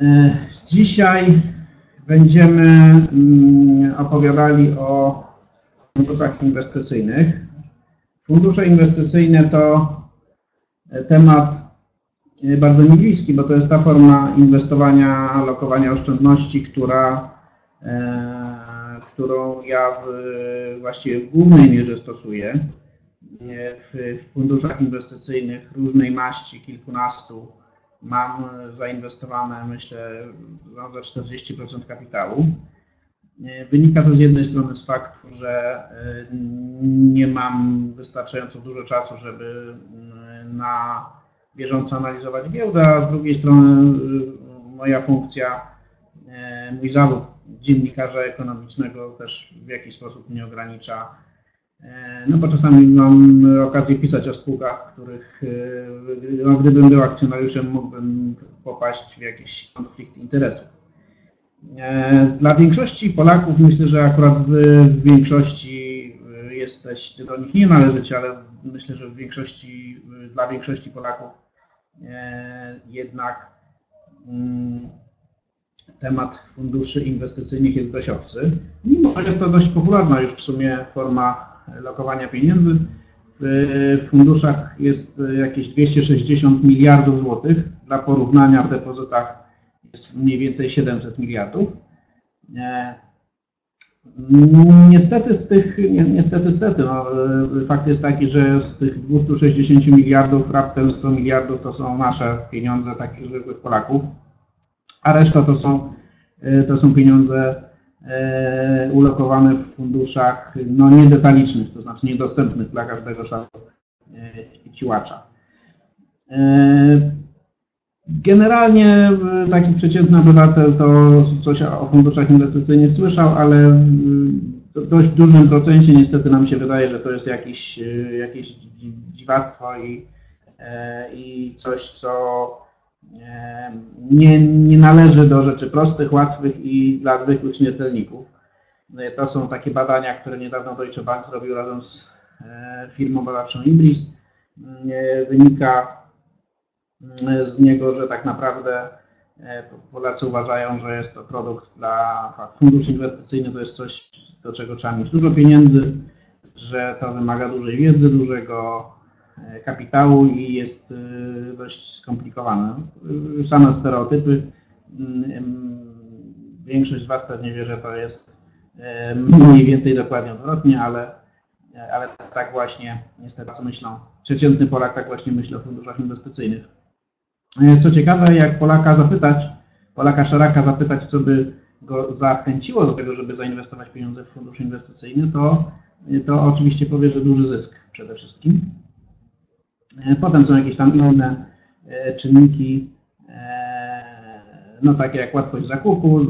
E, Dzisiaj będziemy mm, opowiadali o funduszach inwestycyjnych. Fundusze inwestycyjne to e, temat e, bardzo mi bliski, bo to jest ta forma inwestowania, lokowania oszczędności, która, którą ja w, właściwie w głównej mierze stosuję. W, w funduszach inwestycyjnych różnej maści, kilkunastu, mam zainwestowane, myślę, no, za 40% kapitału. E, Wynika to z jednej strony z faktu, że e, nie mam wystarczająco dużo czasu, żeby mm, na bieżąco analizować giełdę, a z drugiej strony moja funkcja, e, mój zawód dziennikarza ekonomicznego też w jakiś sposób mnie ogranicza. E, No bo czasami mam okazję pisać o spółkach, których e, no, gdybym był akcjonariuszem, mógłbym popaść w jakiś konflikt interesów. E, Dla większości Polaków myślę, że akurat w większości jesteś, do nich nie należycie, ale myślę, że w większości, dla większości Polaków jednak mm, temat funduszy inwestycyjnych jest dość obcy. Mimo, że jest to dość popularna już w sumie forma lokowania pieniędzy. W funduszach jest jakieś 260 miliardów złotych. Dla porównania w depozytach jest mniej więcej 700 miliardów. E, Niestety z tych, ni- niestety, stety, no, fakt jest taki, że z tych 260 miliardów raptem 100 miliardów to są nasze pieniądze, takich zwykłych Polaków, a reszta to są, e, to są pieniądze ulokowane w funduszach no, niedetalicznych, to znaczy niedostępnych dla każdego e, ciłacza. E, Generalnie e, taki przeciętny obywatel to coś o funduszach inwestycyjnych słyszał, ale w dość dużym procencie niestety nam się wydaje, że to jest jakieś, e, jakieś dzi- dziwactwo i, e, i coś, co e, nie, nie należy do rzeczy prostych, łatwych i dla zwykłych śmiertelników. E, To są takie badania, które niedawno Deutsche Bank zrobił razem z e, firmą badawczą Ibris. Mm, e, Wynika mm, z niego, że tak naprawdę e, Polacy uważają, że jest to produkt dla fundusz inwestycyjny, to jest coś, do czego trzeba mieć dużo pieniędzy, że to wymaga dużej wiedzy, dużego kapitału i jest e, dość skomplikowane. E, Same stereotypy. Większość z Was pewnie wie, że to jest e, mniej więcej dokładnie odwrotnie, ale, ale tak właśnie niestety co myślą. Przeciętny Polak tak właśnie myśli o funduszach inwestycyjnych. E, Co ciekawe, jak Polaka zapytać, Polaka szaraka zapytać, co by go zachęciło do tego, żeby zainwestować pieniądze w fundusz inwestycyjny, to, to oczywiście powie, że duży zysk przede wszystkim. E, Potem są jakieś tam inne e, czynniki, e, no takie jak łatwość zakupu,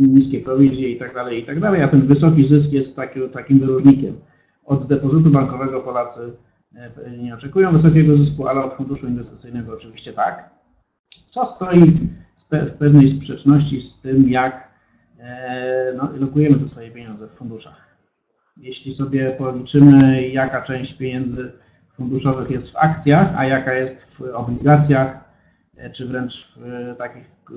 niskie prowizje i tak dalej, i tak a ten wysoki zysk jest taki, takim wyróżnikiem. Od depozytu bankowego Polacy nie oczekują wysokiego zysku, ale od funduszu inwestycyjnego oczywiście tak. Co stoi w pewnej sprzeczności z tym, jak no, lokujemy te swoje pieniądze w funduszach. Jeśli sobie policzymy, jaka część pieniędzy funduszowych jest w akcjach, a jaka jest w obligacjach, e, czy wręcz w e, takich e,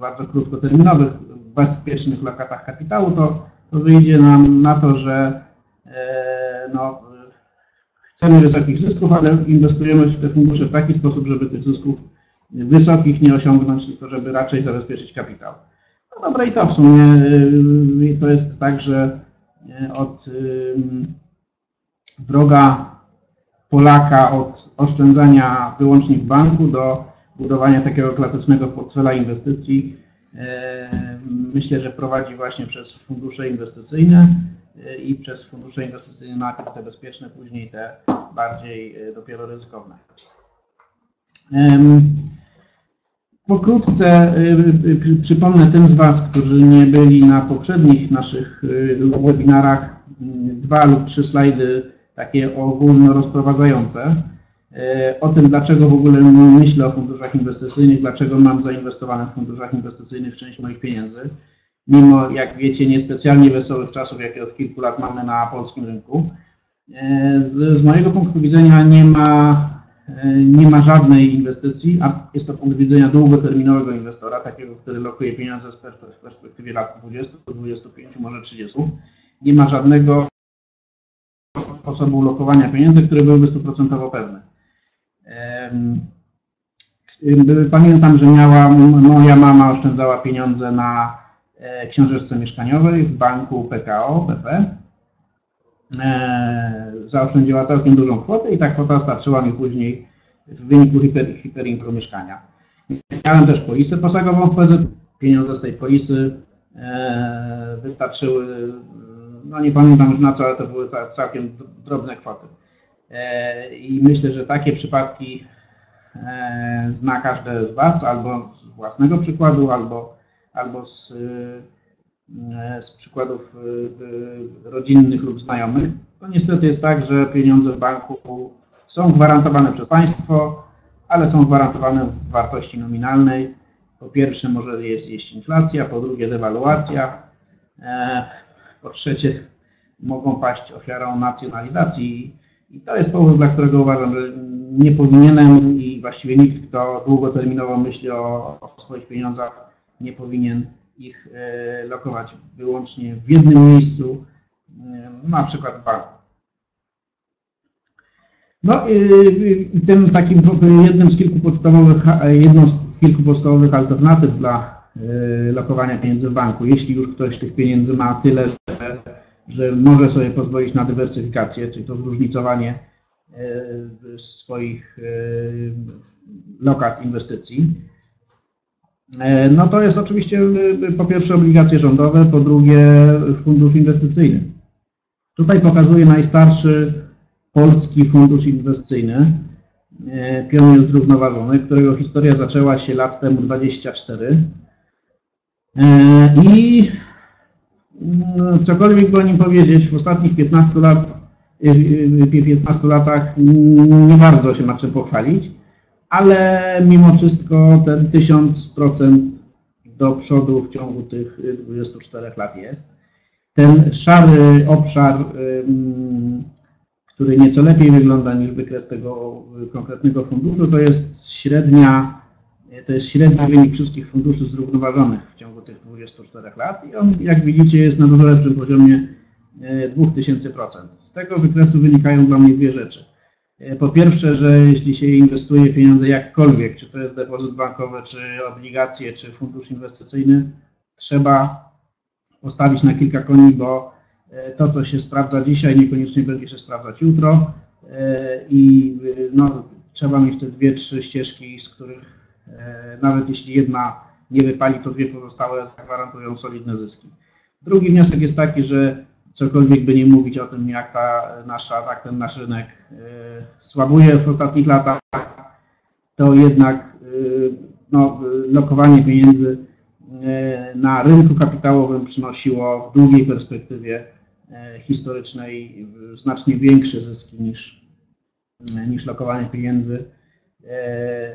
bardzo krótkoterminowych, bezpiecznych lokatach kapitału, to, to wyjdzie nam na to, że no, chcemy wysokich zysków, ale inwestujemy w te fundusze w taki sposób, żeby tych zysków wysokich nie osiągnąć, tylko żeby raczej zabezpieczyć kapitał. No dobra i to w sumie to jest tak, że od droga Polaka od oszczędzania wyłącznie w banku do budowania takiego klasycznego portfela inwestycji e, myślę, że prowadzi właśnie przez fundusze inwestycyjne e, i przez fundusze inwestycyjne najpierw te bezpieczne, później te bardziej e, dopiero ryzykowne. Pokrótce przypomnę tym z Was, którzy nie byli na poprzednich naszych webinarach, dwa lub trzy slajdy takie ogólno rozprowadzające y, o tym, dlaczego w ogóle myślę o funduszach inwestycyjnych, dlaczego mam zainwestowane w funduszach inwestycyjnych część moich pieniędzy, mimo, jak wiecie, niespecjalnie wesołych czasów, jakie od kilku lat mamy na polskim rynku. E, Z, z mojego punktu widzenia nie ma e, nie ma żadnej inwestycji, a jest to punkt widzenia długoterminowego inwestora, takiego, który lokuje pieniądze w perspektywie lat 20, 25, może 30. Nie ma żadnego sposobu lokowania pieniędzy, który byłby stuprocentowo pewny. Pamiętam, że miała, moja mama oszczędzała pieniądze na e, książeczce mieszkaniowej w banku PKO, BP. E, zaoszczędziła całkiem dużą kwotę i ta kwota starczyła mi później w wyniku hiper, hiperinflu mieszkania. Miałem też polisę posagową w PZ. Pieniądze z tej polisy e, wystarczyły, no nie pamiętam już na co, ale to były całkiem drobne kwoty. I myślę, że takie przypadki E, zna każde z Was, albo z własnego przykładu, albo, albo z, e, z przykładów e, rodzinnych lub znajomych. To niestety jest tak, że pieniądze w banku są gwarantowane przez państwo, ale są gwarantowane w wartości nominalnej. Po pierwsze może jest, jest inflacja, po drugie dewaluacja, po trzecie mogą paść ofiarą nacjonalizacji i to jest powód, dla którego uważam, że nie powinienem i właściwie nikt, kto długoterminowo myśli o, o swoich pieniądzach, nie powinien ich e, lokować wyłącznie w jednym miejscu, e, na przykład w banku. No i tym takim jednym z kilku podstawowych, jedną z kilku podstawowych alternatyw dla lokowania pieniędzy w banku, jeśli już ktoś tych pieniędzy ma tyle, że może sobie pozwolić na dywersyfikację, czyli to zróżnicowanie E, swoich e, lokat inwestycji. No to jest oczywiście po pierwsze obligacje rządowe, po drugie fundusz inwestycyjny. Tutaj pokazuję najstarszy polski fundusz inwestycyjny, pionier zrównoważony, którego historia zaczęła się lat temu 24. I mm, cokolwiek o nim powiedzieć, w ostatnich 15 lat 15 latach nie bardzo się ma czym pochwalić, ale mimo wszystko ten 1000% do przodu w ciągu tych 24 lat jest. Ten szary obszar, który nieco lepiej wygląda niż wykres tego konkretnego funduszu, to jest średnia, to jest średni wynik wszystkich funduszy zrównoważonych w ciągu tych 24 lat i on, jak widzicie, jest na dużo lepszym poziomie 2000%. Z tego wykresu wynikają dla mnie dwie rzeczy. E, po pierwsze, że jeśli się inwestuje pieniądze jakkolwiek, czy to jest depozyt bankowy, czy obligacje, czy fundusz inwestycyjny, trzeba postawić na kilka koni, bo e, to, co się sprawdza dzisiaj, niekoniecznie będzie się sprawdzać jutro e, i no, trzeba mieć te dwie, trzy ścieżki, z których nawet jeśli jedna nie wypali, to dwie pozostałe zagwarantują solidne zyski. Drugi wniosek jest taki, że cokolwiek by nie mówić o tym, jak ta nasza, tak ten nasz rynek y, słabuje w ostatnich latach, to jednak y, no, lokowanie pieniędzy na rynku kapitałowym przynosiło w długiej perspektywie historycznej znacznie większe zyski niż, niż lokowanie pieniędzy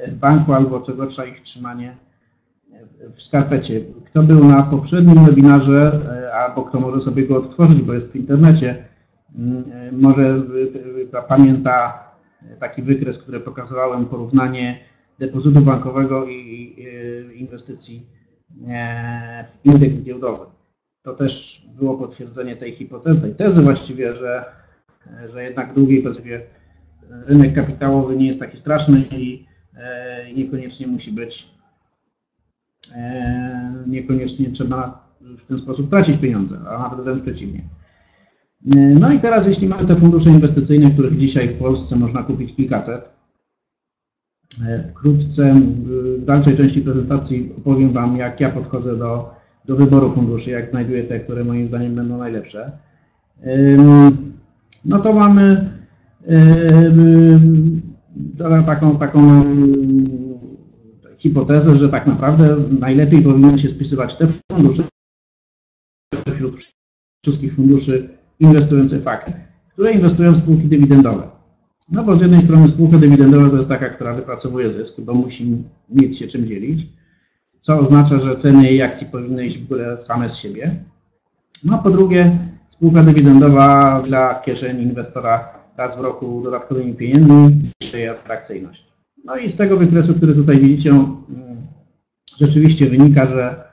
w banku albo co gorsza ich trzymanie w skarpecie. Kto był na poprzednim webinarze, e, albo kto może sobie go odtworzyć, bo jest w internecie, mm, e, może pamięta taki wykres, który pokazywałem, porównanie depozytu bankowego i inwestycji e, w indeks giełdowy. To też było potwierdzenie tej hipotezy, tej tezy właściwie, że, że jednak w długiej perspektywie rynek kapitałowy nie jest taki straszny i niekoniecznie musi być E, niekoniecznie trzeba w ten sposób tracić pieniądze, a nawet wręcz przeciwnie. E, no i teraz, jeśli mamy te fundusze inwestycyjne, których dzisiaj w Polsce można kupić kilkaset, e, wkrótce w dalszej części prezentacji opowiem Wam, jak ja podchodzę do, do wyboru funduszy, jak znajduję te, które moim zdaniem będą najlepsze. No to mamy taką, taką hipotezę, że tak naprawdę najlepiej powinny się spisywać te fundusze wśród wszystkich funduszy inwestujących w akcje, które inwestują w spółki dywidendowe. No bo z jednej strony spółka dywidendowa to jest taka, która wypracowuje zysk, bo musi mieć się czym dzielić, co oznacza, że ceny jej akcji powinny iść w górę same z siebie. No a po drugie, spółka dywidendowa dla kieszeni inwestora raz w roku dodatkowymi pieniędzmi, jej atrakcyjność. No i z tego wykresu, który tutaj widzicie, mm, rzeczywiście wynika, że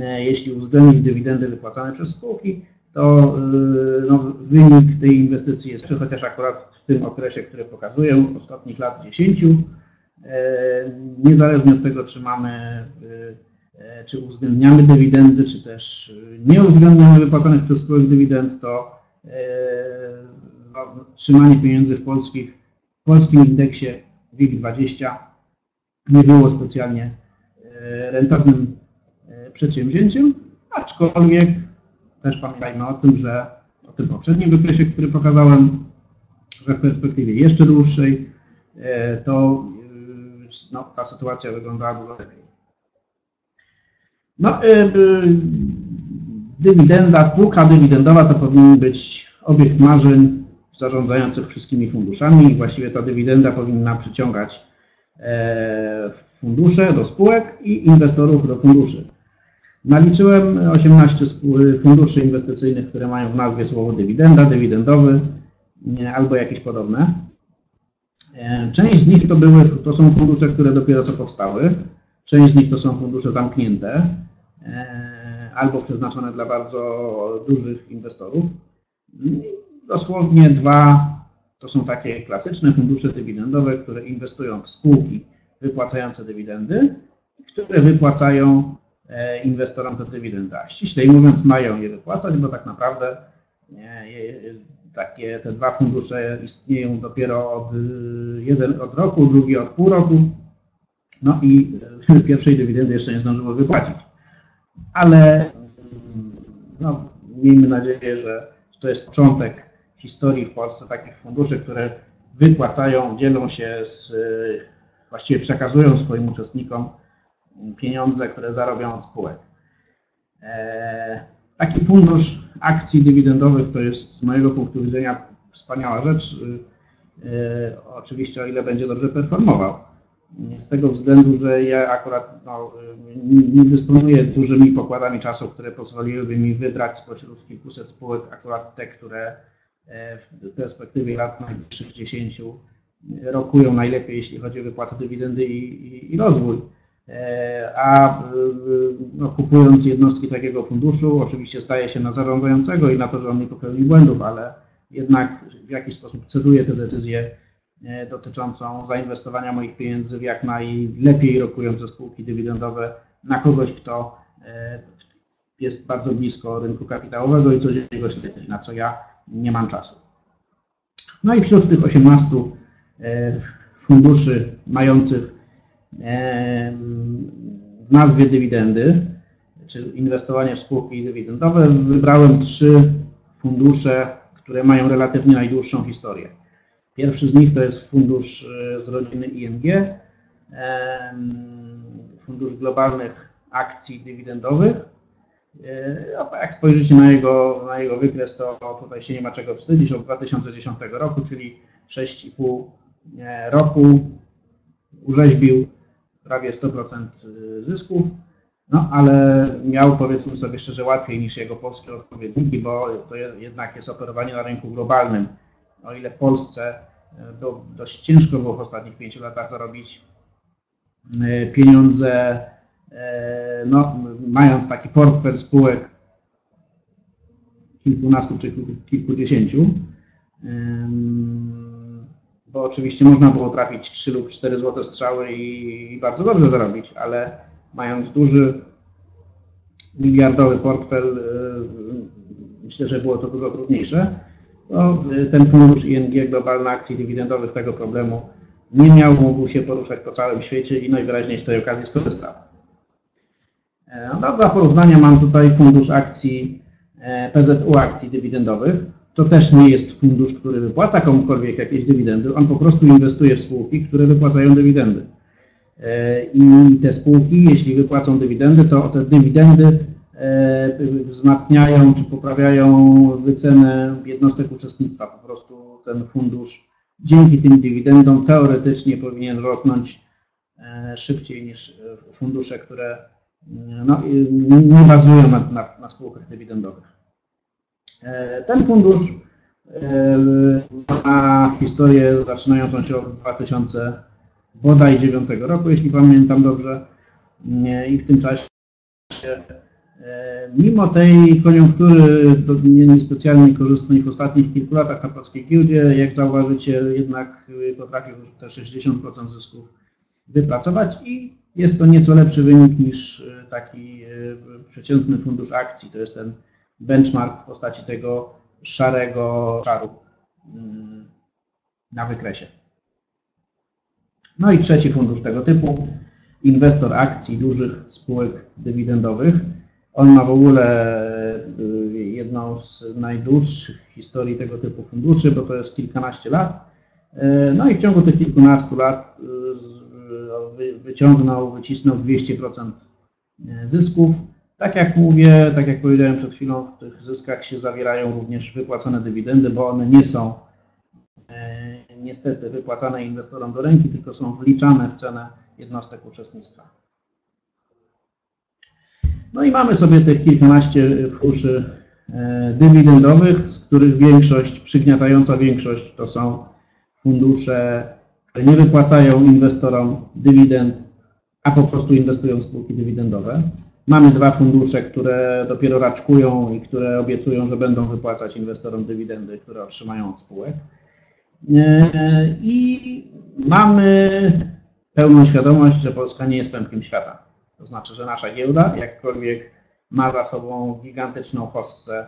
e, jeśli uwzględnić dywidendy wypłacane przez spółki, to y, no, wynik tej inwestycji jest, chociaż akurat w tym okresie, który pokazuję, ostatnich lat 10, e, niezależnie od tego, czy mamy, e, czy uwzględniamy dywidendy, czy też nie uwzględniamy wypłacanych przez spółek dywidend, to trzymanie pieniędzy w, polskich, w polskim indeksie WIG20 nie było specjalnie rentownym przedsięwzięciem, aczkolwiek też pamiętajmy o tym, że o tym poprzednim wykresie, który pokazałem, że w perspektywie jeszcze dłuższej, e, to e, no, ta sytuacja wyglądała dużo lepiej. No, e, dywidenda, spółka dywidendowa to powinien być obiekt marzeń zarządzających wszystkimi funduszami i właściwie ta dywidenda powinna przyciągać fundusze do spółek i inwestorów do funduszy. Naliczyłem 18 funduszy inwestycyjnych, które mają w nazwie słowo dywidenda, dywidendowy albo jakieś podobne. E, część z nich to, były, to są fundusze, które dopiero co powstały. Część z nich to są fundusze zamknięte e, albo przeznaczone dla bardzo dużych inwestorów. Dosłownie dwa to są takie klasyczne fundusze dywidendowe, które inwestują w spółki wypłacające dywidendy, które wypłacają E, inwestorom te dywidendy. Ściślej mówiąc, mają je wypłacać, bo tak naprawdę takie te dwa fundusze istnieją dopiero od, jeden od roku, drugi od pół roku. No i pierwszej dywidendy jeszcze nie zdążyło wypłacić. Ale no, miejmy nadzieję, że to jest początek historii w Polsce takich funduszy, które wypłacają, dzielą się z, właściwie przekazują swoim uczestnikom pieniądze, które zarobią od spółek. E, taki fundusz akcji dywidendowych to jest z mojego punktu widzenia wspaniała rzecz. E, oczywiście o ile będzie dobrze performował. Z tego względu, że ja akurat no, nie dysponuję dużymi pokładami czasu, które pozwoliłyby mi wybrać spośród kilkuset spółek akurat te, które w perspektywie lat najbliższych 10 rokują najlepiej, jeśli chodzi o wypłatę dywidendy i, i, i rozwój. E, a e, no, kupując jednostki takiego funduszu, oczywiście staje się na zarządzającego i na to, że on nie popełni błędów, ale jednak w jakiś sposób ceduje tę decyzję e, dotyczącą zainwestowania moich pieniędzy w jak najlepiej rokujące spółki dywidendowe na kogoś, kto jest bardzo blisko rynku kapitałowego i codziennie go śledzi, na co ja nie mam czasu. No i wśród tych 18 funduszy mających w nazwie dywidendy, czy inwestowanie w spółki dywidendowe, wybrałem trzy fundusze, które mają relatywnie najdłuższą historię. Pierwszy z nich to jest fundusz e, z rodziny ING, fundusz globalnych akcji dywidendowych. E, jak spojrzycie na jego, na jego wykres, to tutaj się nie ma czego wstydzić. Od 2010 roku, czyli 6,5 e, roku, urzeźbił prawie 100% y, zysków, no ale miał powiedzmy sobie szczerze łatwiej niż jego polskie odpowiedniki, bo to jednak jest operowanie na rynku globalnym. O ile w Polsce dość ciężko było w ostatnich pięciu latach zarobić pieniądze, no, mając taki portfel spółek kilkunastu czy kilkudziesięciu, bo oczywiście można było trafić 3 lub 4 złote strzały i, bardzo dobrze zarobić, ale mając duży miliardowy portfel, y, myślę, że było to dużo trudniejsze. No, ten fundusz ING Globalna Akcji Dywidendowych tego problemu nie miał, mógł się poruszać po całym świecie i najwyraźniej z tej okazji skorzystał. E, no, dla porównania mam tutaj fundusz akcji e, PZU akcji dywidendowych to też nie jest fundusz, który wypłaca komukolwiek jakieś dywidendy, on po prostu inwestuje w spółki, które wypłacają dywidendy. E, I te spółki, jeśli wypłacą dywidendy, to te dywidendy wzmacniają czy poprawiają wycenę jednostek uczestnictwa. Po prostu ten fundusz dzięki tym dywidendom teoretycznie powinien rosnąć szybciej niż fundusze, które no, nie bazują na, na, na spółkach dywidendowych. E, ten fundusz ma historię zaczynającą się od 2000 bodaj 9 roku, jeśli pamiętam dobrze. I w tym czasie, mimo tej koniunktury niespecjalnie korzystnej w ostatnich kilku latach na polskiej giełdzie, jak zauważycie, jednak potrafił te 60% zysków wypracować i jest to nieco lepszy wynik niż taki przeciętny fundusz akcji. To jest ten benchmark w postaci tego szarego szaru mm, na wykresie. No i trzeci fundusz tego typu, inwestor akcji dużych spółek dywidendowych. On ma w ogóle y, jedną z najdłuższych historii tego typu funduszy, bo to jest kilkanaście lat. No i w ciągu tych kilkunastu lat wyciągnął, wycisnął 200% zysków. Tak jak mówię, tak jak powiedziałem przed chwilą, w tych zyskach się zawierają również wypłacone dywidendy, bo one nie są e, niestety wypłacane inwestorom do ręki, tylko są wliczane w cenę jednostek uczestnictwa. No i mamy sobie tych kilkanaście funduszy e, dywidendowych, z których większość, przygniatająca większość to są fundusze, nie wypłacają inwestorom dywidend, a po prostu inwestują w spółki dywidendowe. Mamy dwa fundusze, które dopiero raczkują i które obiecują, że będą wypłacać inwestorom dywidendy, które otrzymają od spółek. E, I mamy pełną świadomość, że Polska nie jest pępkiem świata. To znaczy, że nasza giełda, jakkolwiek ma za sobą gigantyczną hossę,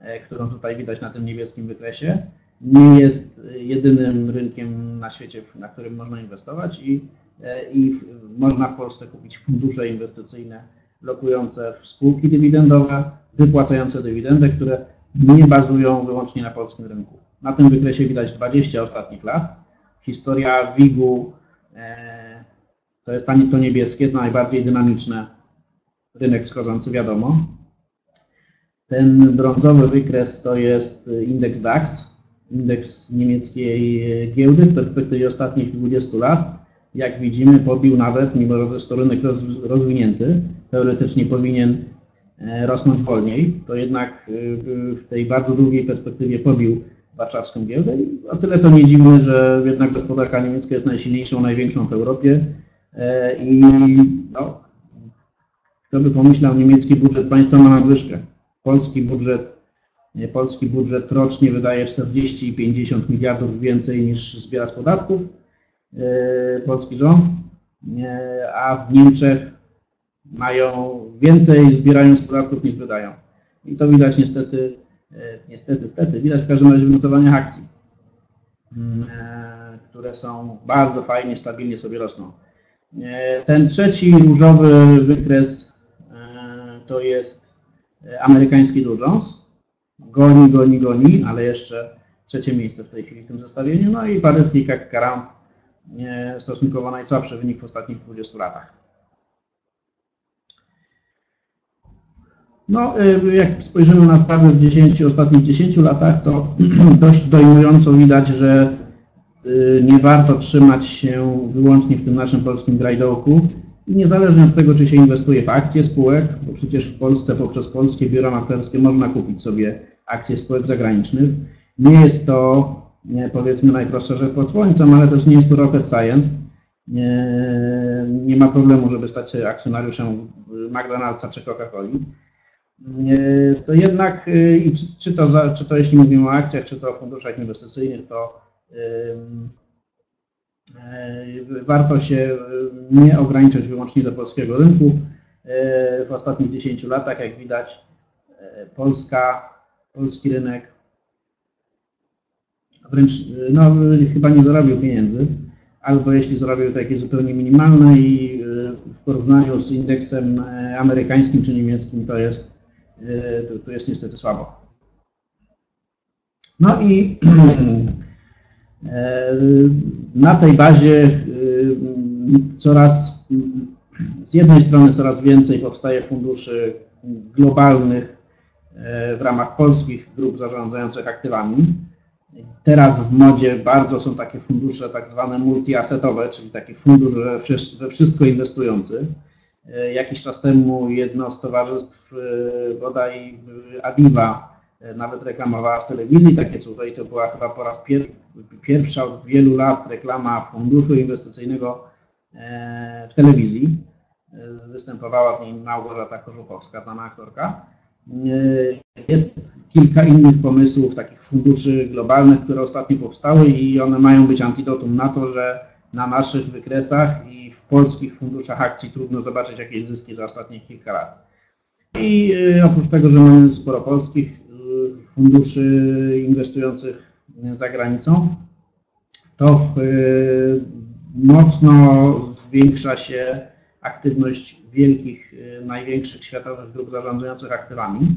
e, którą tutaj widać na tym niebieskim wykresie, nie jest jedynym rynkiem na świecie, na którym można inwestować i, e, i można w Polsce kupić fundusze inwestycyjne lokujące w spółki dywidendowe, wypłacające dywidendę, które nie bazują wyłącznie na polskim rynku. Na tym wykresie widać 20 ostatnich lat. Historia WIG-u e, to jest to niebieskie, to najbardziej dynamiczne rynek wschodzący, wiadomo. Ten brązowy wykres to jest indeks DAX, indeks niemieckiej giełdy w perspektywie ostatnich 20 lat. Jak widzimy, pobił nawet, mimo że jest to rynek rozwinięty, teoretycznie powinien e, rosnąć wolniej, to jednak e, w tej bardzo długiej perspektywie pobił warszawską giełdę o tyle to nie dziwne, że jednak gospodarka niemiecka jest najsilniejszą, największą w Europie e, i no, kto by pomyślał, niemiecki budżet państwa ma nadwyżkę. Polski budżet, polski budżet rocznie wydaje 40 i 50 miliardów więcej niż zbiera z podatków polski rząd, a w Niemczech mają więcej, zbierają z podatków niż wydają. I to widać niestety, e, niestety, stety, widać w każdym razie w notowaniach akcji, mm, e, które są bardzo fajnie, stabilnie sobie rosną. E, ten trzeci różowy wykres to jest amerykański Dow Jones. Goni, goni, goni, ale jeszcze trzecie miejsce w tej chwili w tym zestawieniu. No i paryski 40, stosunkowo najsłabszy wynik w ostatnich 20 latach. No, y, jak spojrzymy na sprawę w 10, ostatnich 10 latach, to dość dojmująco widać, że y, nie warto trzymać się wyłącznie w tym naszym polskim grajdołku niezależnie od tego, czy się inwestuje w akcje spółek, bo przecież w Polsce poprzez polskie biura maklerskie można kupić sobie akcje spółek zagranicznych. Nie jest to powiedzmy najprostsza rzecz pod słońcem, ale też nie jest to rocket science. Nie, nie ma problemu, żeby stać się akcjonariuszem McDonald'sa czy Coca-Coli to jednak y, czy, czy, to czy to jeśli mówimy o akcjach, czy to o funduszach inwestycyjnych, to warto się nie ograniczać wyłącznie do polskiego rynku. W ostatnich 10 latach, jak widać, Polska, polski rynek wręcz no, chyba nie zarobił pieniędzy, albo jeśli zarobił to jakieś zupełnie minimalne i w porównaniu z indeksem amerykańskim czy niemieckim to jest E, to, to jest niestety słabo. No i e, na tej bazie e, coraz, z jednej strony coraz więcej powstaje funduszy globalnych w ramach polskich grup zarządzających aktywami. Teraz w modzie bardzo są takie fundusze tak zwane multiasetowe, czyli taki fundusz we wszystko inwestujący. E, jakiś czas temu jedno z towarzystw, e, bodaj Aviva, nawet reklamowała w telewizji takie cuda i to była chyba po raz pier pierwsza od wielu lat reklama funduszu inwestycyjnego w telewizji. Występowała w niej Małgorzata Korzuchowska, znana aktorka. Jest kilka innych pomysłów, takich funduszy globalnych, które ostatnio powstały i one mają być antidotum na to, że na naszych wykresach i w polskich funduszach akcji trudno zobaczyć jakieś zyski za ostatnich kilka lat. I oprócz tego, że mamy sporo polskich funduszy inwestujących za granicą, to y, mocno zwiększa się aktywność wielkich, największych światowych grup zarządzających aktywami.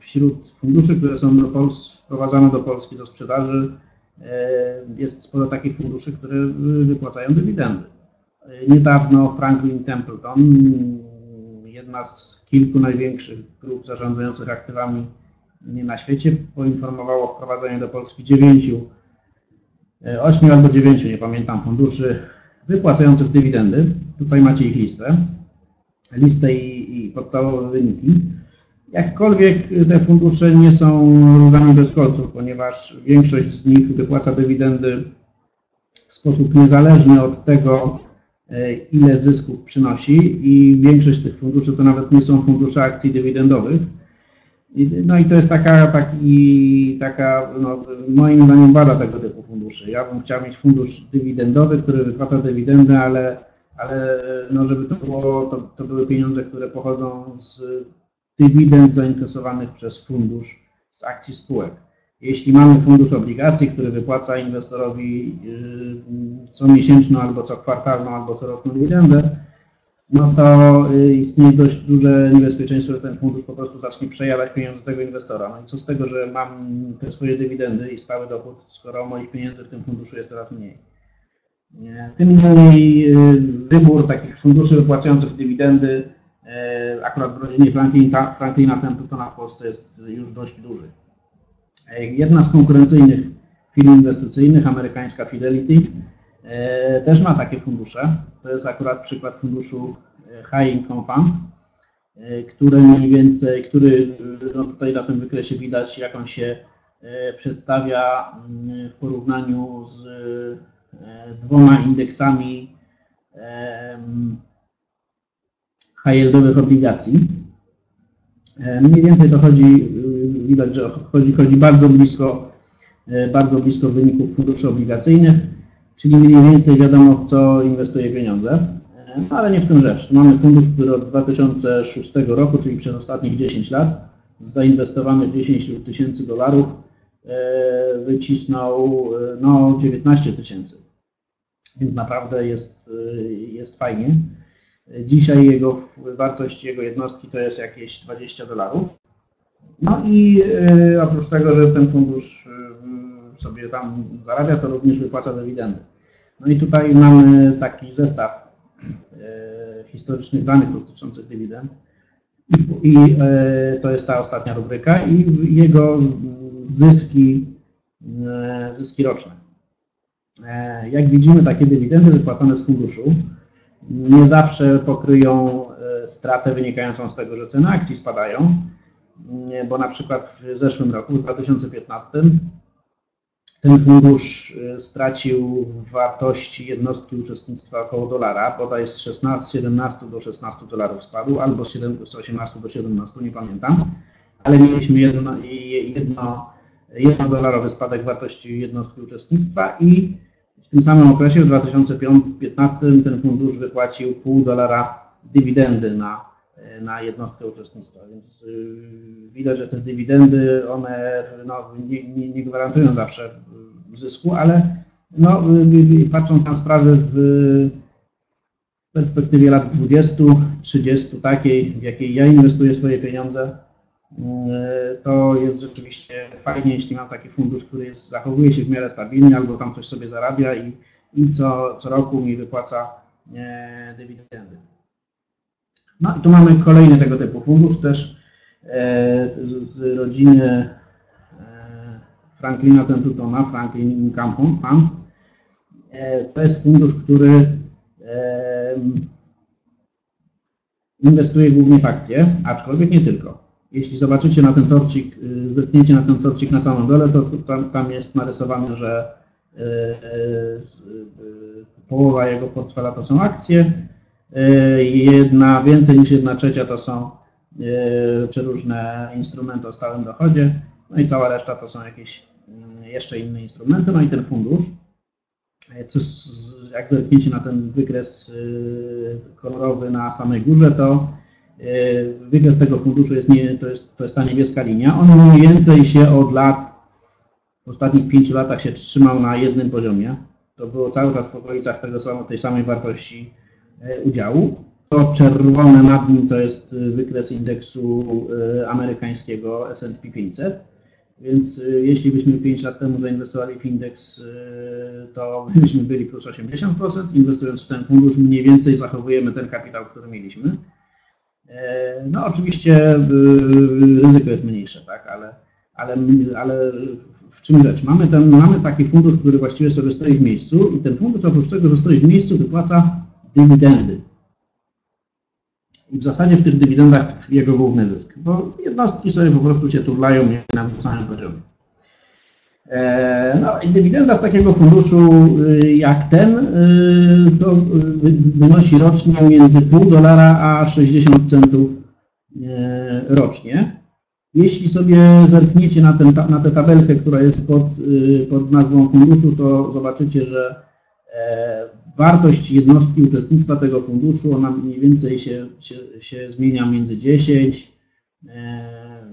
Wśród funduszy, które są do wprowadzane do Polski do sprzedaży, jest sporo takich funduszy, które wypłacają dywidendy. Niedawno Franklin Templeton jedna z kilku największych grup zarządzających aktywami na świecie, poinformowała o wprowadzeniu do Polski dziewięciu, e, ośmiu albo dziewięciu, nie pamiętam, funduszy wypłacających dywidendy. Tutaj macie ich listę, listę i, i podstawowe wyniki. Jakkolwiek te fundusze nie są równami bez kolców, ponieważ większość z nich wypłaca dywidendy w sposób niezależny od tego, ile zysków przynosi i większość tych funduszy to nawet nie są fundusze akcji dywidendowych. No i to jest taka, taki, taka no, moim zdaniem wada tego typu funduszy. Ja bym chciał mieć fundusz dywidendowy, który wypłaca dywidendy, ale, ale no, żeby to, było, to, to były pieniądze, które pochodzą z dywidend zainteresowanych przez fundusz z akcji spółek. Jeśli mamy fundusz obligacji, który wypłaca inwestorowi y, co miesięczną, albo co kwartalną, albo co roczną dywidendę, no to y, istnieje dość duże niebezpieczeństwo, że ten fundusz po prostu zacznie przejadać pieniądze tego inwestora. No i co z tego, że mam te swoje dywidendy i stały dochód, skoro moich pieniędzy w tym funduszu jest coraz mniej. Tym niemniej y, wybór takich funduszy wypłacających dywidendy akurat w rodzinie Franklina, Franklina Templetona w Polsce jest już dość duży. Jedna z konkurencyjnych firm inwestycyjnych, amerykańska Fidelity, e, też ma takie fundusze. To jest akurat przykład funduszu e, High Income Fund, e, który mniej więcej, który no tutaj na tym wykresie widać, jak on się przedstawia mm, w porównaniu z dwoma indeksami high yieldowych obligacji. Mniej więcej to chodzi widać, że chodzi, chodzi bardzo blisko, e, bardzo blisko wyników funduszy obligacyjnych, czyli mniej więcej wiadomo, w co inwestuje pieniądze. E, ale nie w tym rzecz. Mamy fundusz, który od 2006 roku, czyli przez ostatnich 10 lat, zainwestowanych 10 tysięcy dolarów, e, wycisnął no, 19 tysięcy. Więc naprawdę jest, jest fajnie. Dzisiaj jego wartość jego jednostki to jest jakieś 20 dolarów. No i e, oprócz tego, że ten fundusz e, sobie tam zarabia, to również wypłaca dywidendy. No i tutaj mamy taki zestaw e, historycznych danych dotyczących dywidend. I, to jest ta ostatnia rubryka i jego zyski, zyski roczne. Jak widzimy, takie dywidendy wypłacane z funduszu nie zawsze pokryją stratę wynikającą z tego, że ceny akcji spadają, bo na przykład w zeszłym roku, w 2015, ten fundusz e, stracił wartości jednostki uczestnictwa około dolara, bodaj z 16, 17 do 16 dolarów spadł, albo z, 7, z 18 do 17, nie pamiętam, ale mieliśmy jedno, jedno, jedno dolarowy spadek wartości jednostki uczestnictwa i w tym samym okresie, w 2015, ten fundusz wypłacił pół dolara dywidendy na na jednostkę uczestnictwa, więc y, widać, że te dywidendy, one no, nie, nie, nie gwarantują zawsze zysku, ale no, y, y, patrząc na sprawy w perspektywie lat 20, 30, takiej, w jakiej ja inwestuję swoje pieniądze, to jest rzeczywiście fajnie, jeśli mam taki fundusz, który jest, zachowuje się w miarę stabilnie albo tam coś sobie zarabia i, i co, co roku mi wypłaca e, dywidendy. No i tu mamy kolejny tego typu fundusz też e, z rodziny e, Franklina Templetona, Franklin Income Fund. E, to jest fundusz, który inwestuje głównie w akcje, aczkolwiek nie tylko. Jeśli zobaczycie na ten torcik, zerkniecie na ten torcik na samym dole, to tam, tam jest narysowane, że połowa jego portfela to są akcje, jedna, więcej niż jedna trzecia to są przeróżne instrumenty o stałym dochodzie, no i cała reszta to są jakieś jeszcze inne instrumenty, no i ten fundusz. To jak zerkniecie na ten wykres kolorowy na samej górze, to wykres tego funduszu jest, nie, to, jest, to jest ta niebieska linia. On mniej więcej się od lat, w ostatnich pięciu latach się trzymał na jednym poziomie. To było cały czas w okolicach tego, tej samej wartości udziału. To czerwone nad nim to jest wykres indeksu e, amerykańskiego S&P 500. Więc jeśli byśmy 5 lat temu zainwestowali w indeks, to byśmy byli plus 80%. Inwestując w ten fundusz, mniej więcej zachowujemy ten kapitał, który mieliśmy. E, no oczywiście e, ryzyko jest mniejsze, tak, ale, ale, ale w czym rzecz? Mamy, ten, mamy taki fundusz, który właściwie sobie stoi w miejscu i ten fundusz oprócz tego, że stoi w miejscu, wypłaca dywidendy. I w zasadzie w tych dywidendach jego główny zysk, bo jednostki sobie po prostu się turlają na samym poziomie. E, no i dywidenda z takiego funduszu y, jak ten y, to y, wynosi rocznie między pół dolara a 60 centów e, rocznie. Jeśli sobie zerkniecie na, ten, na tę tabelkę, która jest pod, pod nazwą funduszu, to zobaczycie, że wartość jednostki uczestnictwa tego funduszu, ona mniej więcej się, się, się zmienia między 10,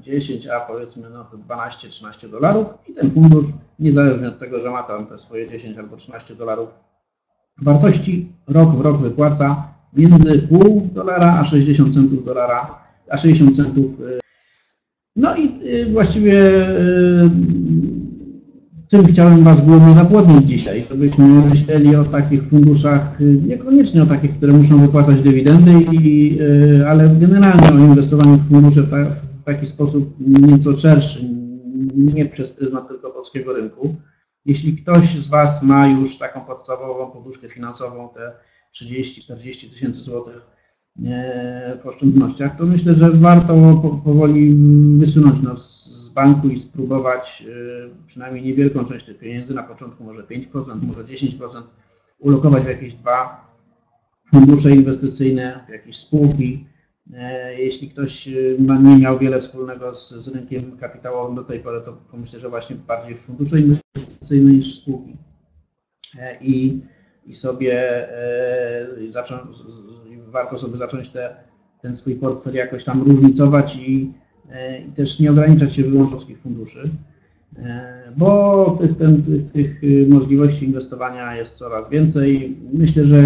10, a powiedzmy no to 12-13 dolarów i ten fundusz, niezależnie od tego, że ma tam te swoje 10 albo 13 dolarów wartości, rok w rok wypłaca między pół dolara a 60 centów dolara, a 60 centów. Y, no i właściwie y, tym chciałem Was głównie zapłodnić dzisiaj, żebyśmy myśleli o takich funduszach, niekoniecznie o takich, które muszą wypłacać dywidendy, i, ale generalnie o inwestowaniu w fundusze w taki sposób nieco szerszy, nie przez pryzmat tylko polskiego rynku. Jeśli ktoś z Was ma już taką podstawową poduszkę finansową, te 30-40 tysięcy złotych e, w oszczędnościach, to myślę, że warto powoli wysunąć nas z banku i spróbować e, przynajmniej niewielką część tych pieniędzy, na początku może 5%, może 10%, ulokować w jakieś dwa fundusze inwestycyjne, w jakieś spółki, E, jeśli ktoś e, nie miał wiele wspólnego z, z rynkiem kapitałowym do tej pory, to pomyślę, że właśnie bardziej fundusze inwestycyjne niż spółki. E, I, i sobie zacząć, warto sobie zacząć te, ten swój portfel jakoś tam różnicować i, i też nie ograniczać się wyłącznie polskich funduszy, bo tych, ten, tych, tych możliwości inwestowania jest coraz więcej. Myślę, że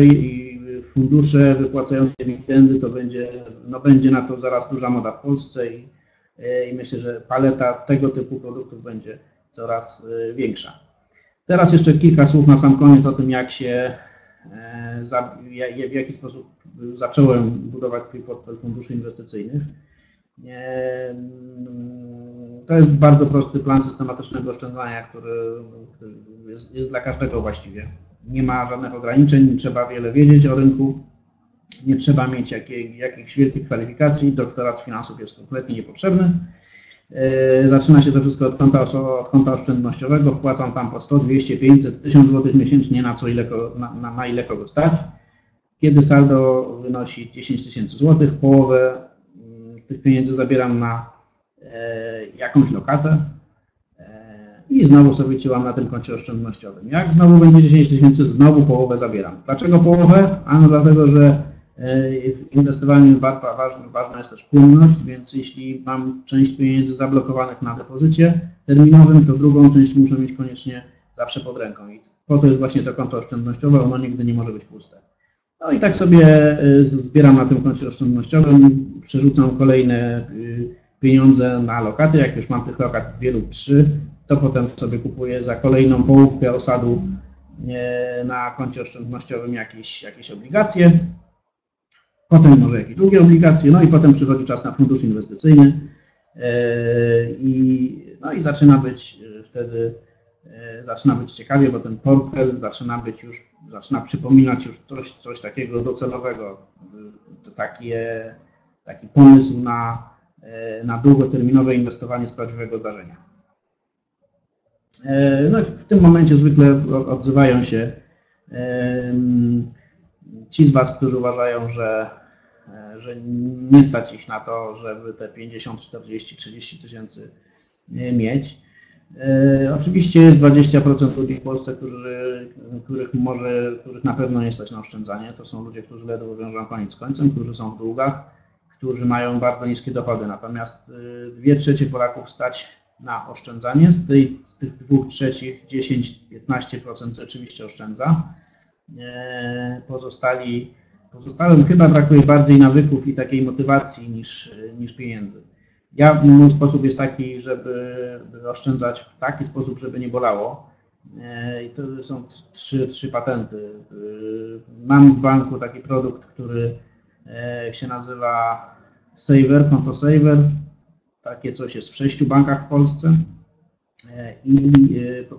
fundusze wypłacające dywidendy, to będzie, no będzie na to zaraz duża moda w Polsce i, i myślę, że paleta tego typu produktów będzie coraz e, większa. Teraz jeszcze kilka słów na sam koniec o tym, jak się, e, w jaki sposób zacząłem budować swój portfel funduszy inwestycyjnych. To jest bardzo prosty plan systematycznego oszczędzania, który jest, jest dla każdego właściwie nie ma żadnych ograniczeń, nie trzeba wiele wiedzieć o rynku, nie trzeba mieć jakichś wielkich kwalifikacji, doktorat z finansów jest kompletnie niepotrzebny. E, zaczyna się to wszystko od konta, od konta oszczędnościowego, wpłacam tam po 100, 200, 500, 1000 zł miesięcznie, na co ile, na, na, na ile kogo stać. Kiedy saldo wynosi 10 tysięcy złotych, połowę tych pieniędzy zabieram na e, jakąś lokatę, i znowu sobie ciłam na tym koncie oszczędnościowym. Jak znowu będzie 10 tysięcy, znowu połowę zabieram. Dlaczego połowę? Ano dlatego, że e, w inwestowaniu ważna jest też płynność, więc jeśli mam część pieniędzy zablokowanych na depozycie terminowym, to drugą część muszę mieć koniecznie zawsze pod ręką. I po to jest właśnie to konto oszczędnościowe, ono nigdy nie może być puste. No i tak sobie e, zbieram na tym koncie oszczędnościowym, przerzucam kolejne y, pieniądze na lokaty. Jak już mam tych lokat dwie lub trzy, to potem sobie kupuję za kolejną połówkę osadu e, na koncie oszczędnościowym jakieś, jakieś obligacje, potem może jakieś drugie obligacje, no i potem przychodzi czas na fundusz inwestycyjny e, i, no i zaczyna być wtedy zaczyna być ciekawie, bo ten portfel zaczyna być już, zaczyna przypominać już coś, coś takiego docelowego, to takie, taki pomysł na e, na długoterminowe inwestowanie z prawdziwego zdarzenia. E, no, w tym momencie zwykle odzywają się ci z Was, którzy uważają, że, że nie stać ich na to, żeby te 50, 40, 30 tysięcy mieć. E, oczywiście jest 20% ludzi w Polsce, którzy, których może, których na pewno nie stać na oszczędzanie. To są ludzie, którzy ledwo wiążą koniec z końcem, którzy są w długach, którzy mają bardzo niskie dochody. Natomiast e, dwie trzecie Polaków stać na oszczędzanie. Z, tej, z tych dwóch trzecich 10-15% rzeczywiście oszczędza. E, pozostali, pozostałym chyba brakuje bardziej nawyków i takiej motywacji niż, niż pieniędzy. Ja, mój sposób jest taki, żeby oszczędzać w taki sposób, żeby nie bolało. E, I to są trzy, trzy patenty. Mam w banku taki produkt, który e, się nazywa Saver, konto Saver. Takie coś jest w sześciu bankach w Polsce. I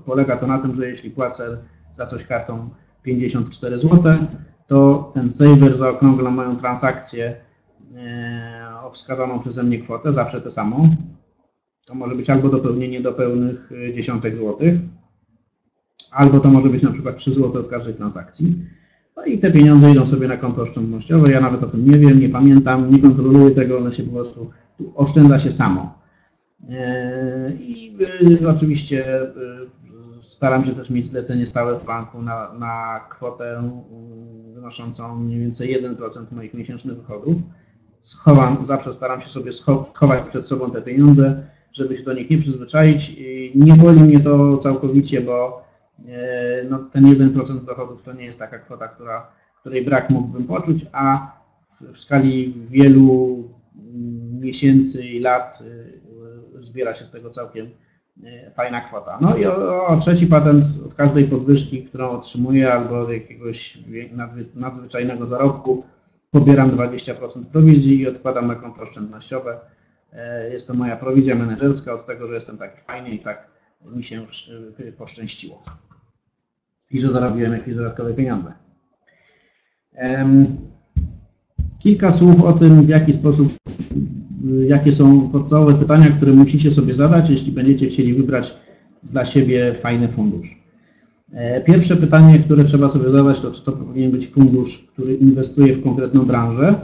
polega to na tym, że jeśli płacę za coś kartą 54 zł, to ten Saver zaokrągla moją transakcję o wskazaną przeze mnie kwotę, zawsze tę samą. To może być albo dopełnienie do pełnych dziesiątek złotych, albo to może być na przykład 3 zł od każdej transakcji. No i te pieniądze idą sobie na konto oszczędnościowe. Ja nawet o tym nie wiem, nie pamiętam, nie kontroluję tego, one się po prostu oszczędza się samo. E, I y, oczywiście y, staram się też mieć zlecenie stałe w banku na, na kwotę wynoszącą mniej więcej 1% moich miesięcznych dochodów schowam, zawsze staram się sobie schować przed sobą te pieniądze, żeby się do nich nie przyzwyczaić. Nie boli mnie to całkowicie, bo e, no, ten 1% dochodów to nie jest taka kwota, która, której brak mógłbym poczuć, a w skali wielu miesięcy i lat e, zbiera się z tego całkiem e, fajna kwota. No i o, o trzeci patent od każdej podwyżki, którą otrzymuję albo od jakiegoś nadzwyczajnego zarobku, pobieram 20% prowizji i odkładam na konto oszczędnościowe. E, jest to moja prowizja menedżerska od tego, że jestem taki fajny i tak mi się e, poszczęściło. I że zarobiłem jakieś dodatkowe pieniądze. Kilka słów o tym, w jaki sposób, jakie są podstawowe pytania, które musicie sobie zadać, jeśli będziecie chcieli wybrać dla siebie fajny fundusz. E, pierwsze pytanie, które trzeba sobie zadać, to czy to powinien być fundusz, który inwestuje w konkretną branżę.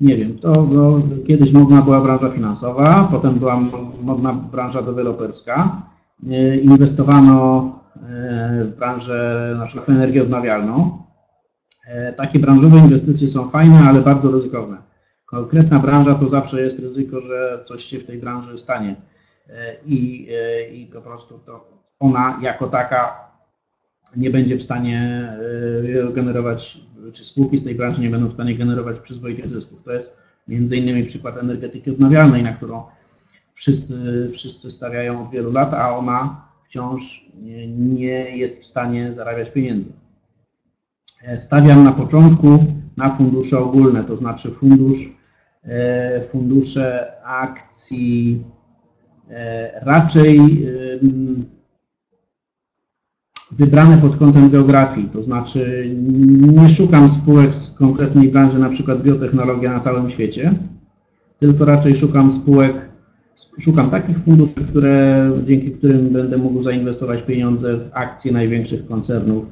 Nie wiem, to no, kiedyś modna była branża finansowa, potem była modna branża deweloperska. E, inwestowano w branżę na przykład energię odnawialną. Takie branżowe inwestycje są fajne, ale bardzo ryzykowne. Konkretna branża to zawsze jest ryzyko, że coś się w tej branży stanie i, i po prostu to ona jako taka nie będzie w stanie e, generować, czy spółki z tej branży nie będą w stanie generować przyzwoitych zysków. To jest między innymi przykład energetyki odnawialnej, na którą wszyscy, wszyscy stawiają od wielu lat, a ona wciąż nie jest w stanie zarabiać pieniędzy. E, stawiam na początku na fundusze ogólne, to znaczy fundusz, e, fundusze akcji raczej wybrane pod kątem geografii, to znaczy nie szukam spółek z konkretnej branży, na przykład biotechnologia na całym świecie, tylko raczej szukam spółek, szukam takich funduszy, które, dzięki którym będę mógł zainwestować pieniądze w akcje największych koncernów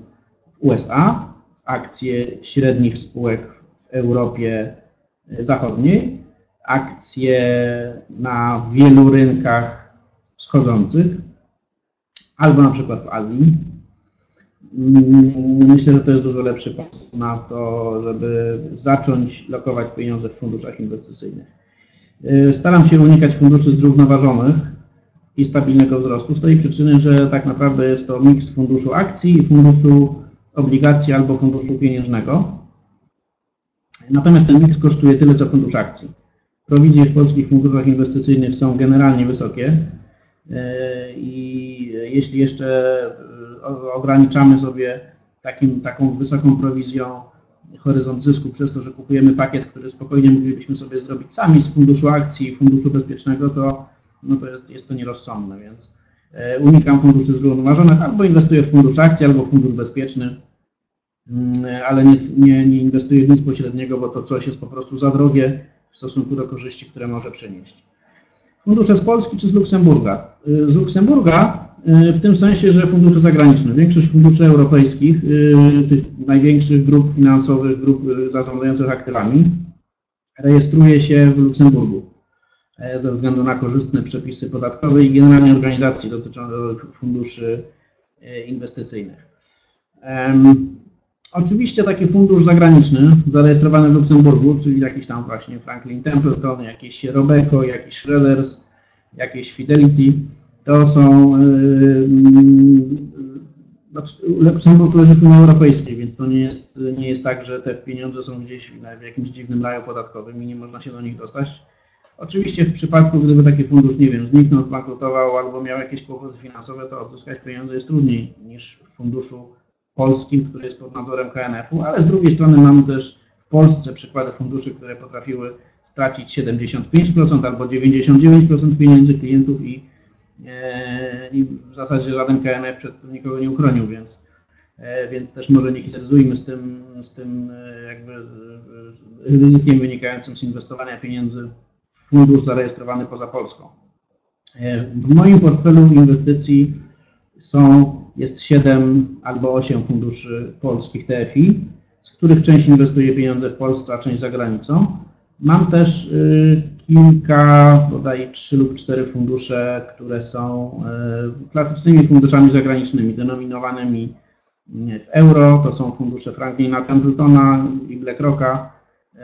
w USA, akcje średnich spółek w Europie Zachodniej, akcje na wielu rynkach wschodzących, albo na przykład w Azji, Mm, myślę, że to jest dużo lepszy sposób na to, żeby zacząć lokować pieniądze w funduszach inwestycyjnych. Y, staram się unikać funduszy zrównoważonych i stabilnego wzrostu z tej przyczyny, że tak naprawdę jest to miks funduszu akcji i funduszu obligacji albo funduszu pieniężnego. Natomiast ten miks kosztuje tyle, co fundusz akcji. Prowizje w polskich funduszach inwestycyjnych są generalnie wysokie y, i jeśli jeszcze ograniczamy sobie takim, taką wysoką prowizją horyzont zysku przez to, że kupujemy pakiet, który spokojnie moglibyśmy sobie zrobić sami z funduszu akcji funduszu bezpiecznego, to, no to jest, jest to nierozsądne, więc e, unikam funduszy zrównoważonych, albo inwestuję w fundusz akcji, albo w fundusz bezpieczny, mm, ale nie, nie, nie inwestuję w nic pośredniego, bo to coś jest po prostu za drogie w stosunku do korzyści, które może przynieść. Fundusze z Polski czy z Luksemburga? Y, Z Luksemburga w tym sensie, że fundusze zagraniczne. Większość funduszy europejskich, y, tych największych grup finansowych, grup y, zarządzających aktywami, rejestruje się w Luksemburgu e, ze względu na korzystne przepisy podatkowe i generalnie organizacji dotyczących funduszy e, inwestycyjnych. Oczywiście taki fundusz zagraniczny zarejestrowany w Luksemburgu, czyli jakiś tam właśnie Franklin Templeton, jakieś Robeco, jakiś Schroeders, jakieś Fidelity, to są Luksemburg leży w Unii Europejskiej, więc to nie jest, nie jest tak, że te pieniądze są gdzieś w jakimś dziwnym raju podatkowym i nie można się do nich dostać. Oczywiście w przypadku, gdyby taki fundusz, nie wiem, zniknął, zbankrutował albo miał jakieś kłopoty finansowe, to odzyskać pieniądze jest trudniej niż w funduszu polskim, który jest pod nadzorem KNF-u, ale z drugiej strony mamy też w Polsce przykłady funduszy, które potrafiły stracić 75% albo 99% pieniędzy klientów i, i w zasadzie żaden KNF przed tym nikogo nie uchronił, więc, e, więc też może nie histeryzujmy z tym, z tym e, jakby e, ryzykiem wynikającym z inwestowania pieniędzy w fundusz zarejestrowany poza Polską. E, W moim portfelu inwestycji są, jest 7 albo 8 funduszy polskich TFI, z których część inwestuje pieniądze w Polsce, a część za granicą. Mam też y, kilka, bodaj 3 lub 4 fundusze, które są y, klasycznymi funduszami zagranicznymi, denominowanymi w euro. To są fundusze Franklina Templetona i BlackRocka, y,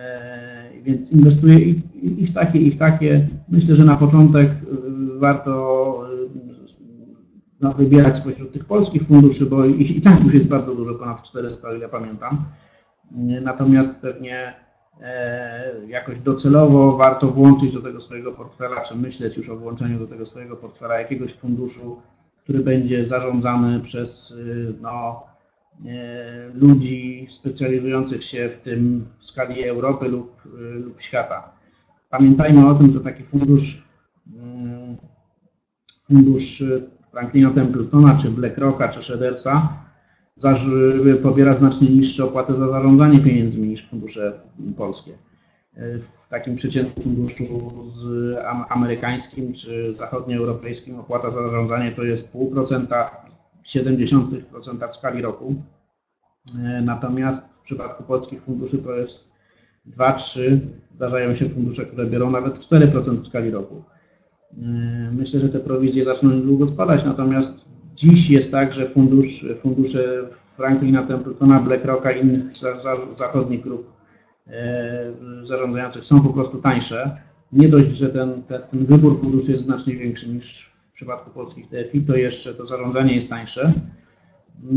więc inwestuję i, i w takie, i w takie. Myślę, że na początek y, warto no, wybierać spośród tych polskich funduszy, bo ich i tak już jest bardzo dużo, ponad 400, o ile pamiętam. Natomiast pewnie e, jakoś docelowo warto włączyć do tego swojego portfela, czy myśleć już o włączeniu do tego swojego portfela jakiegoś funduszu, który będzie zarządzany przez y, no, e, ludzi specjalizujących się w tym w skali Europy lub, y, lub świata. Pamiętajmy o tym, że taki fundusz, mm, fundusz y, Franklina Templetona, czy BlackRocka, czy Schroedersa zaż- pobiera znacznie niższe opłaty za zarządzanie pieniędzmi niż fundusze polskie. W takim przeciętnym funduszu amerykańskim czy zachodnioeuropejskim opłata za zarządzanie to jest 0,5%, 0,7% w skali roku. E, Natomiast w przypadku polskich funduszy to jest 2-3, zdarzają się fundusze, które biorą nawet 4% w skali roku. Myślę, że te prowizje zaczną niedługo spadać, natomiast dziś jest tak, że fundusz, fundusze Franklina Templetona, BlackRocka i innych za, za, zachodnich grup e, zarządzających są po prostu tańsze. Nie dość, że ten, ten, ten wybór funduszy jest znacznie większy niż w przypadku polskich TFI, to jeszcze to zarządzanie jest tańsze.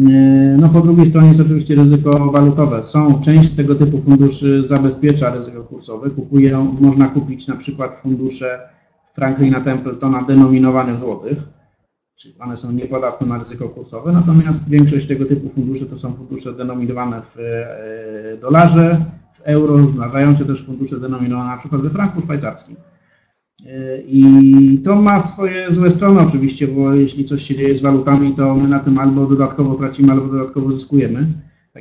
E, No po drugiej stronie jest oczywiście ryzyko walutowe. Są część z tego typu funduszy zabezpiecza ryzyko kursowe. Kupuje, można kupić na przykład fundusze Franklina Templetona denominowane w złotych, czyli one są niepodatne na ryzyko kursowe, natomiast większość tego typu funduszy to są fundusze denominowane w e, dolarze, w euro, zdarzają się też fundusze denominowane na przykład we franku szwajcarskim. E, I to ma swoje złe strony oczywiście, bo jeśli coś się dzieje z walutami, to my na tym albo dodatkowo tracimy, albo dodatkowo zyskujemy.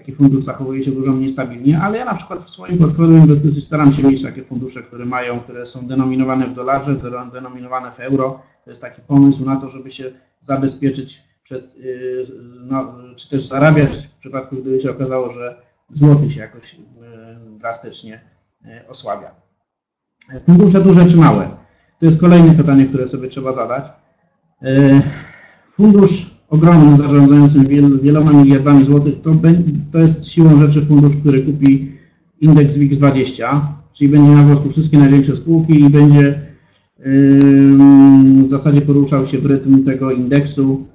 Taki fundusz zachowuje się dużo mniej stabilnie, ale ja na przykład w swoim portfelu inwestycji staram się mieć takie fundusze, które mają, które są denominowane w dolarze, denominowane w euro. To jest taki pomysł na to, żeby się zabezpieczyć przed, yy, no, czy też zarabiać w przypadku, gdyby się okazało, że złoty się jakoś yy, drastycznie yy, osłabia. Fundusze duże czy małe? To jest kolejne pytanie, które sobie trzeba zadać. Fundusz ogromny, zarządzający wiel, wieloma miliardami złotych, to, to jest siłą rzeczy fundusz, który kupi indeks WIX20, czyli będzie po prostu wszystkie największe spółki i będzie w zasadzie poruszał się w rytm tego indeksu.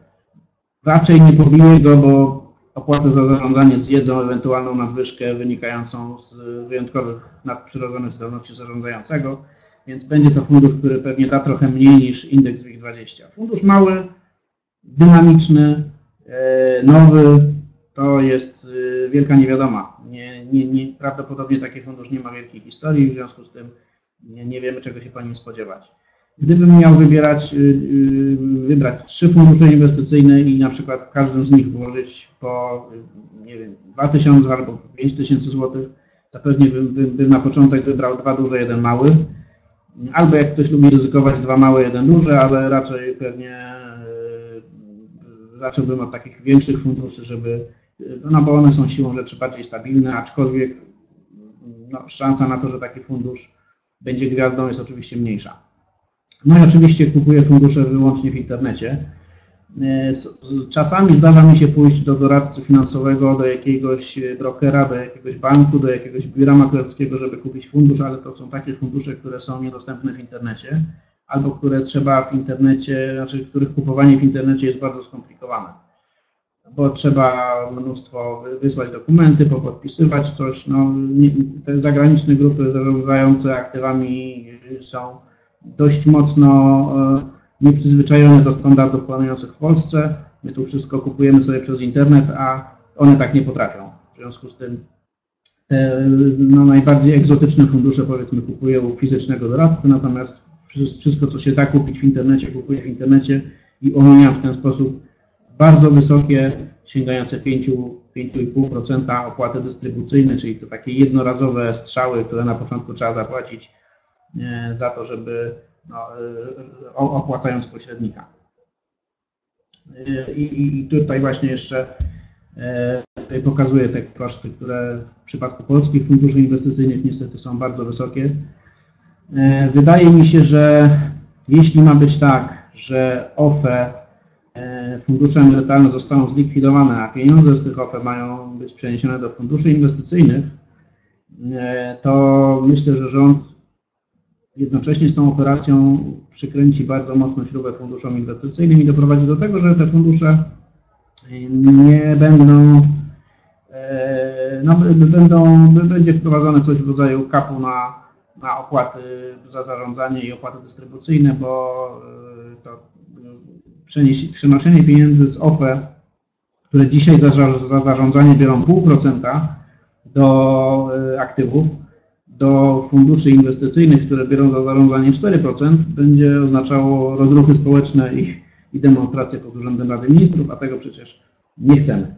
Raczej nie pobije go, bo opłaty za zarządzanie zjedzą ewentualną nadwyżkę wynikającą z wyjątkowych nadprzyrodzonych zdolności zarządzającego, więc będzie to fundusz, który pewnie da trochę mniej niż indeks WIG20. Fundusz mały, dynamiczny, e, nowy, to jest e, wielka niewiadoma. Nie, nie, nie, prawdopodobnie taki fundusz nie ma wielkiej historii, w związku z tym nie, nie wiemy, czego się po nim spodziewać. Gdybym miał wybierać, y, wybrać trzy fundusze inwestycyjne i na przykład w każdym z nich włożyć po, nie wiem, 2000 albo 5000 zł, to pewnie bym, bym, bym na początek wybrał dwa duże, jeden mały. Albo jak ktoś lubi ryzykować dwa małe, jeden duży, ale raczej pewnie zacząłbym od takich większych funduszy, żeby, no bo one są siłą rzeczy bardziej stabilne, aczkolwiek no, szansa na to, że taki fundusz będzie gwiazdą jest oczywiście mniejsza. No i oczywiście kupuję fundusze wyłącznie w internecie. Czasami zdarza mi się pójść do doradcy finansowego, do jakiegoś brokera, do jakiegoś banku, do jakiegoś biura maklerskiego, żeby kupić fundusz, ale to są takie fundusze, które są niedostępne w internecie, albo które trzeba w internecie, znaczy których kupowanie w internecie jest bardzo skomplikowane. Bo trzeba mnóstwo wysłać dokumenty, popodpisywać coś. No, te zagraniczne grupy zarządzające aktywami są dość mocno e, nieprzyzwyczajone do standardów planujących w Polsce. My tu wszystko kupujemy sobie przez internet, a one tak nie potrafią. W związku z tym te no, najbardziej egzotyczne fundusze powiedzmy kupuję u fizycznego doradcy, natomiast wszystko, co się da kupić w internecie, kupuję w internecie i omijam w ten sposób bardzo wysokie, sięgające 5,5% opłaty dystrybucyjne, czyli to takie jednorazowe strzały, które na początku trzeba zapłacić e, za to, żeby no, y, opłacając pośrednika. Y, I, I, tutaj właśnie jeszcze pokazuję te koszty, które w przypadku polskich funduszy inwestycyjnych niestety są bardzo wysokie. Wydaje mi się, że jeśli ma być tak, że OFE fundusze emerytalne zostaną zlikwidowane, a pieniądze z tych OFE mają być przeniesione do funduszy inwestycyjnych, to myślę, że rząd jednocześnie z tą operacją przykręci bardzo mocno śrubę funduszom inwestycyjnym i doprowadzi do tego, że te fundusze nie będą, e, no, będą będzie wprowadzone coś w rodzaju kapu na, na opłaty za zarządzanie i opłaty dystrybucyjne, bo e, to przenoszenie pieniędzy z OFE, które dzisiaj za, za zarządzanie biorą 0,5% do e, aktywów, do funduszy inwestycyjnych, które biorą za zarządzanie 4%, będzie oznaczało rozruchy społeczne i, i demonstracje pod Urzędem Rady Ministrów, a tego przecież nie chcemy.